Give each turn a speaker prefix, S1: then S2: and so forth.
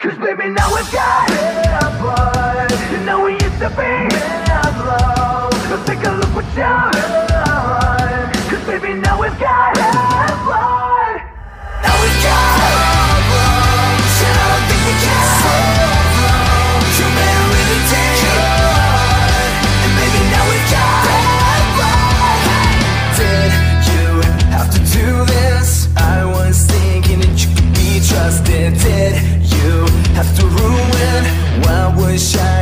S1: Cause baby now we've got yeah, but You know we used to be. Yeah, low So take a look what you've shine.